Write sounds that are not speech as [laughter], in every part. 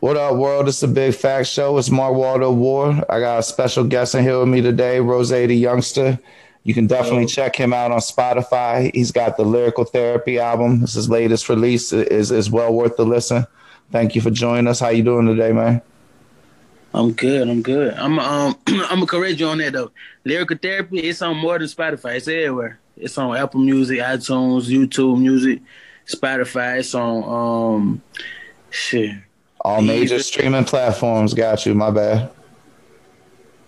What up, world? It's a big fact show. It's Mark Waldo Ward. I got a special guest in here with me today, Rozay Da Youngsta. You can definitely check him out on Spotify. He's got the Lyrical Therapy album. This is his latest release. It is is well worth the listen. Thank you for joining us. How you doing today, man? I'm good. I'm good. I'm um [clears throat] I'm gonna correct you on that though. Lyrical Therapy, it's on more than Spotify. It's everywhere. It's on Apple Music, iTunes, YouTube Music, Spotify. It's on um shit all major streaming platforms got you. My bad.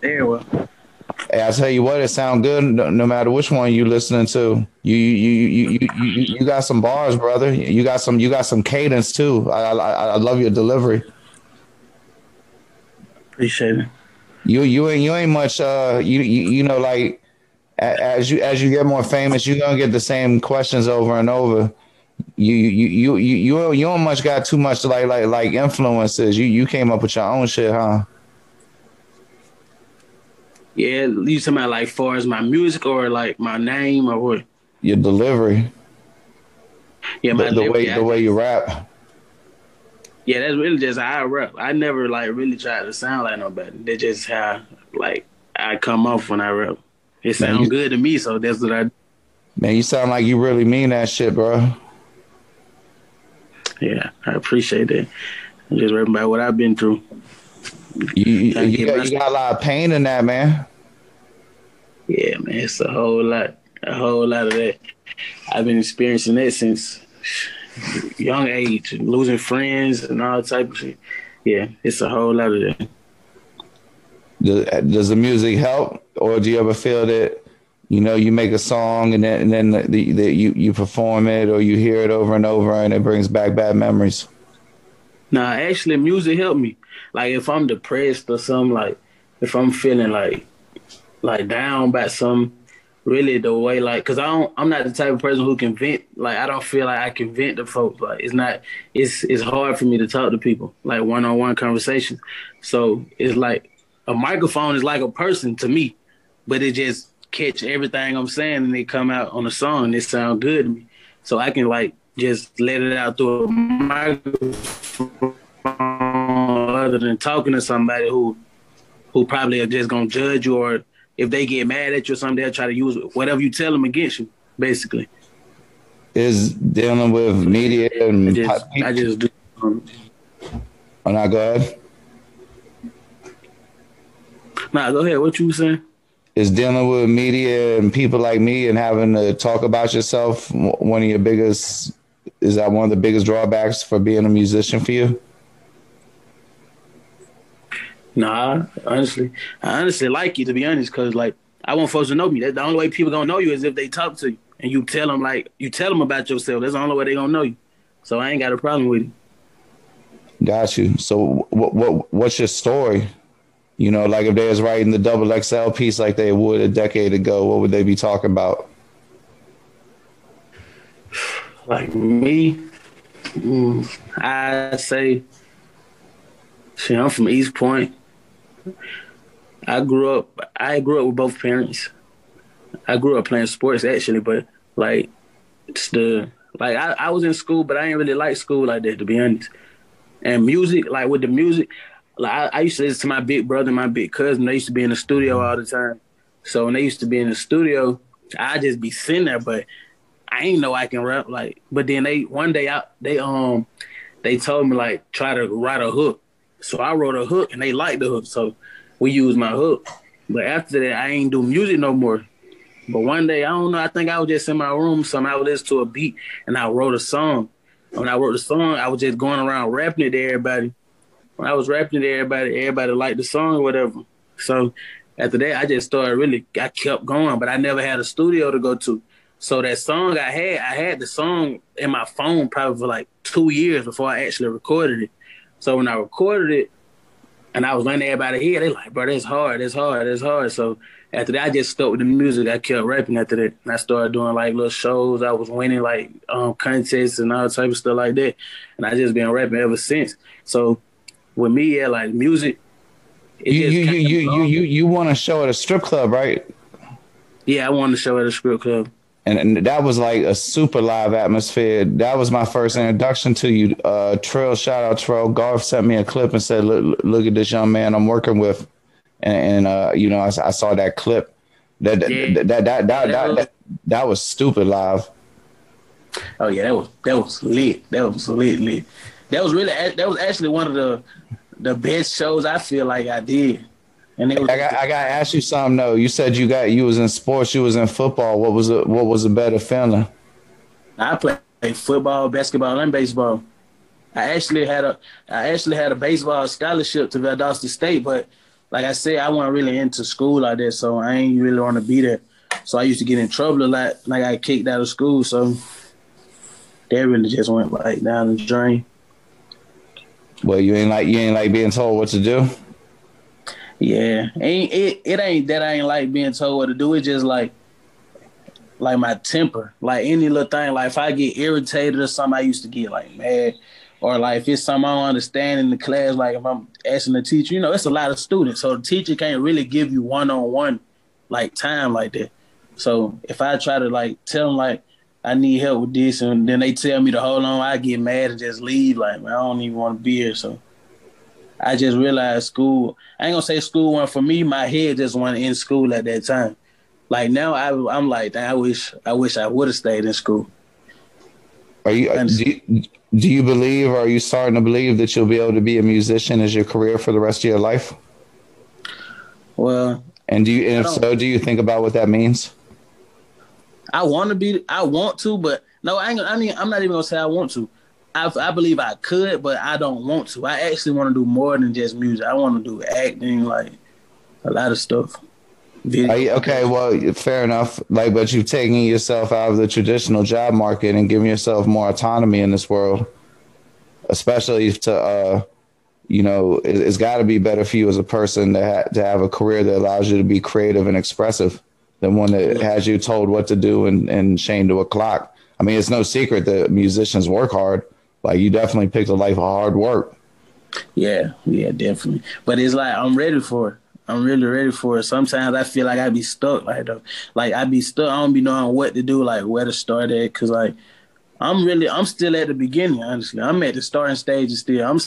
There well. Hey, I tell you what, it sound good no, no, matter which one you listening to. You you you you you you got some bars, brother. You got some you got some cadence too. I I, I love your delivery. Appreciate it. You you ain't you ain't much uh you you, you know like as you as you get more famous, you're gonna get the same questions over and over you you you you you you don't much got too much like like like influences. You you came up with your own shit, huh? Yeah, you talking about like far as my music or like my name or what? Your delivery. Yeah, my the, the way the way you rap. Yeah, that's really just how I rap. I never like really tried to sound like nobody. That's just how like I come off when I rap. It sounds good to me, so that's what I. Man, you sound like you really mean that shit, bro. Yeah, I appreciate that. I'm just rapping about what I've been through. You, you, you, got, you got a lot of pain in that, man. Yeah, man, it's a whole lot, a whole lot of that. I've been experiencing that since young age, losing friends and all type of shit. Yeah, it's a whole lot of that. Does, does the music help, or do you ever feel that you know you make a song and then and then the, the, the, you you perform it or you hear it over and over and it brings back bad memories. Nah actually music helped me. Like if i'm depressed or something like if i'm feeling like like down by some really the way like because i don't i'm not the type of person who can vent. Like i don't feel like i can vent to folks. Like it's not it's it's hard for me to talk to people like one-on-one conversations. So it's like a microphone is like a person to me but it just catch everything I'm saying and they come out on a song. It sound good to me, so I can like just let it out through a microphone, other than talking to somebody who who probably are just gonna judge you or if they get mad at you or something, they'll try to use whatever you tell them against you, basically. Is dealing with media and I just, I just do. Um, oh, now go ahead. Nah, go ahead. What you saying? Is dealing with media and people like me and having to talk about yourself one of your biggest is that one of the biggest drawbacks for being a musician for you? Nah honestly i honestly like you to be honest because like i want folks to know me. That the only way people gonna know you is if they talk to you and you tell them like you tell them about yourself. That's the only way they gonna know you. So i ain't got a problem with it. Got you. So what, what what's your story you know, like if they was writing the double XL piece like they would a decade ago, what would they be talking about? Like me, mm, I say, see, I'm from East Point. I grew up. I grew up with both parents. I grew up playing sports actually, but like it's the like I, I was in school, but I didn't really like school like that to be honest. And music, like with the music, like I, I, used to listen to my big brother, my big cousin. They used to be in the studio all the time. So when they used to be in the studio, I just be sitting there, but I ain't know I can rap. Like, but then they one day out they um they told me like try to write a hook. So I wrote a hook and they liked the hook. So we used my hook. But after that, I ain't do music no more. But one day, I don't know, I think I was just in my room, so I was listening to a beat and I wrote a song. When I wrote the song, I was just going around rapping it to everybody when I was rapping to everybody, everybody liked the song or whatever. So after that, I just started really, I kept going, but I never had a studio to go to. So that song I had, I had the song in my phone probably for like two years before I actually recorded it. So when I recorded it, and I was letting everybody hear, they like, bro, that's hard, that's hard, that's hard. So after that, I just stuck with the music. I kept rapping after that, and I started doing like little shows. I was winning like um, contests and all type of stuff like that, and I just been rapping ever since. So with me, yeah, like music. You you you you, you you you want to show at a strip club, right? Yeah, I want to show at a strip club. and, and that was like a super live atmosphere. That was my first introduction to you. Uh, Trill, shout out Trail. Garth sent me a clip and said, "Look, look at this young man I'm working with," and, and uh, you know, I, I, saw that clip. That yeah. that, that, that, that, that, that, that was stupid live. Oh yeah, that was that was lit. That was lit, lit. That was really that was actually one of the the best shows I feel like I did. And it was, I got I got to ask you something though. You said you got you was in sports, you was in football. What was it? What was a better feeling? I played football, basketball, and baseball. I actually had a I actually had a baseball scholarship to Valdosta State, but like I said, I wasn't really into school like that, so I ain't really want to be there. So I used to get in trouble a lot, like I kicked out of school. So that really just went like down the drain. Well, you ain't like you ain't like being told what to do. Yeah, ain't it? It ain't that I ain't like being told what to do. It's just like, like my temper. Like any little thing. Like if I get irritated or something, I used to get like mad. Or like if it's something I don't understand in the class, like if I'm asking the teacher, you know, it's a lot of students, so the teacher can't really give you one on one like time like that. So if I try to like tell them like I need help with this, and then they tell me to hold on, I get mad and just leave. Like man, I don't even want to be here. So I just realized school. I ain't gonna say school went for me. My head just went in school at that time. Like now, I, I'm like, I wish, I wish I would have stayed in school. Are you uh, do, you do you believe, or are you starting to believe that you'll be able to be a musician as your career for the rest of your life? Well, and do you, and if so, do you think about what that means? I want to be, I want to, but no, I ain't. I mean, I'm not even gonna say I want to. I, I believe I could, but I don't want to. I actually want to do more than just music. I want to do acting, like a lot of stuff. Video. Okay, well, fair enough. Like, but you've taken yourself out of the traditional job market and giving yourself more autonomy in this world, especially to, uh, you know, it, has got to be better for you as a person to ha- to have a career that allows you to be creative and expressive than one that has you told what to do and, and chained to a clock. I mean, it's no secret that musicians work hard like you definitely picked a life of hard work. Yeah, yeah, definitely. But it's like I'm ready for it. I'm really ready for it. Sometimes I feel like I be stuck, like the, like I be stuck. I don't be knowing what to do, like where to start at, cause like I'm really, I'm still at the beginning. Honestly, I'm at the starting stage still. I'm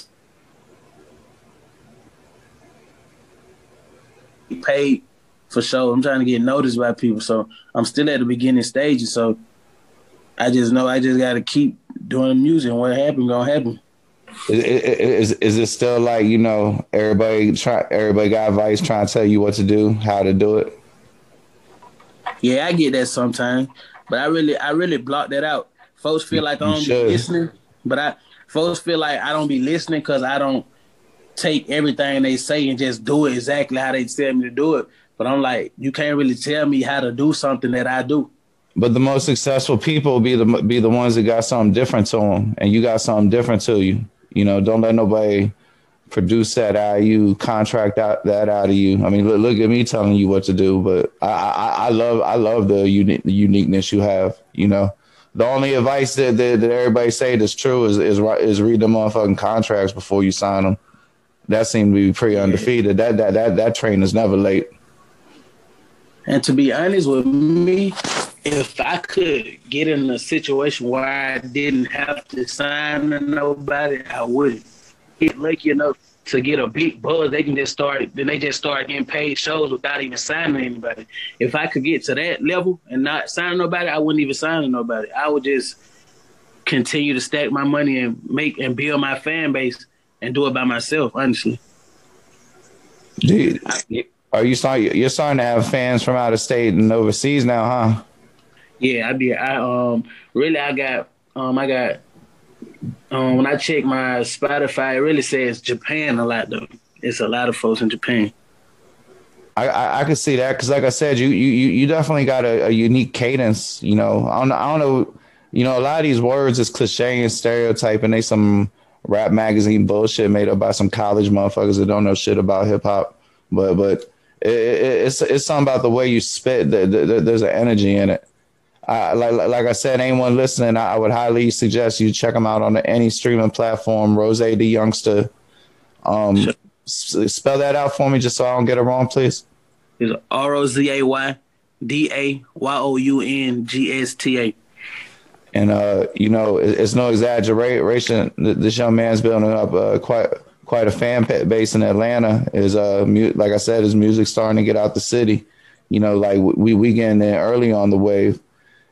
paid for sure. I'm trying to get noticed by people, so I'm still at the beginning stages. So I just know I just got to keep doing the music. And what happened gonna happen. Is, is, is it still like you know everybody try everybody got advice trying to tell you what to do, how to do it? Yeah, I get that sometimes, but I really I really block that out. Folks feel like I don't be listening, but I folks feel like I don't be listening because I don't take everything they say and just do it exactly how they tell me to do it. But I'm like, you can't really tell me how to do something that I do. But the most successful people be the be the ones that got something different to them, and you got something different to you. You know, don't let nobody produce that out of you, contract out that out of you. I mean, look, look at me telling you what to do, but I, I, I love I love the, uni- the uniqueness you have. You know, the only advice that, that, that everybody say that's true is is is read the motherfucking contracts before you sign them. That seemed to be pretty undefeated. That that that that train is never late. And to be honest with me, if I could get in a situation where I didn't have to sign to nobody, I would. Get lucky enough to get a big buzz, they can just start. Then they just start getting paid shows without even signing anybody. If I could get to that level and not sign nobody, I wouldn't even sign to nobody. I would just continue to stack my money and make and build my fan base and do it by myself. Honestly, dude. Are you starting? You're starting to have fans from out of state and overseas now, huh? Yeah, I did. I um really I got um I got um when I check my Spotify, it really says Japan a lot though. It's a lot of folks in Japan. I, I, I can see that because, like I said, you you you definitely got a, a, unique cadence. You know, I don't I don't know. You know, a lot of these words is cliche and stereotype, and they some rap magazine bullshit made up by some college motherfuckers that don't know shit about hip hop. But but it, it, it's it's something about the way you spit. There's an energy in it. Like like I said, anyone listening, I, would highly suggest you check them out on any streaming platform. Rozay Da Youngsta. Um, s- spell that out for me, just so I don't get it wrong, please. It's R O Z A Y D A Y O U N G S T A. And uh, you know, it's no exaggeration. This young man's building up uh, quite quite a fan base in Atlanta. Is uh, like I said, his music starting to get out the city. You know, like we we getting there early on the wave.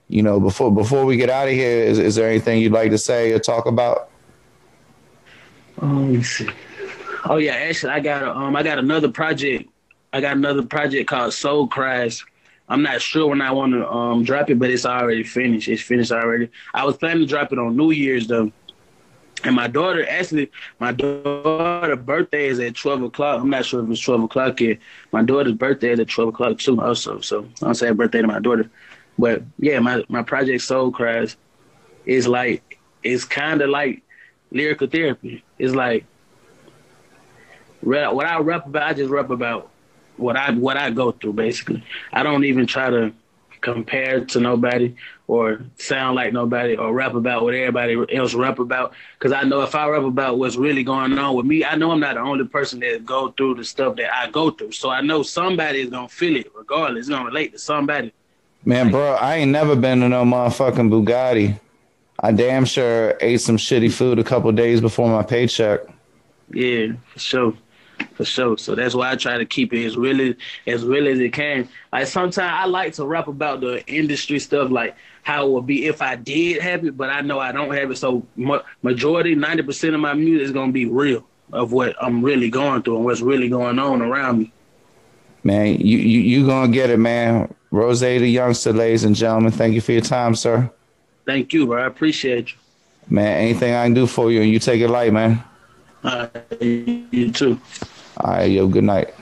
You know, before before we get out of here, is, is there anything you'd like to say or talk about? Um, let me see. Oh yeah, actually, I got um, I got another project. I got another project called Soul Cries. I'm not sure when I want to um drop it, but it's already finished. It's finished already. I was planning to drop it on New Year's though. And my daughter, actually, my daughter's birthday is at 12 o'clock. I'm not sure if it's 12 o'clock yet. My daughter's birthday is at 12 o'clock too, also. So I'll say birthday to my daughter. But yeah, my, my project Soul Cries is like, it's kind of like lyrical therapy. It's like what I rap about, I just rap about what I what I go through. Basically, I don't even try to compare to nobody or sound like nobody or rap about what everybody else rap about. Because I know if I rap about what's really going on with me, I know I'm not the only person that go through the stuff that I go through. So I know somebody is gonna feel it regardless. It's gonna relate to somebody. Man, bro, I ain't never been to no motherfucking Bugatti. I damn sure ate some shitty food a couple days before my paycheck. Yeah, for sure. For sure. So that's why I try to keep it as really as real as it can. Like sometimes I like to rap about the industry stuff, like how it would be if I did have it, but I know I don't have it. So majority, ninety percent of my music is gonna be real of what I'm really going through and what's really going on around me. Man, you you you gonna get it, man. Rozay Da Youngsta, ladies and gentlemen. Thank you for your time, sir. Thank you, bro. I appreciate you. Man, anything I can do for you, and you take it light, man. All right, you too. All right, yo, good night.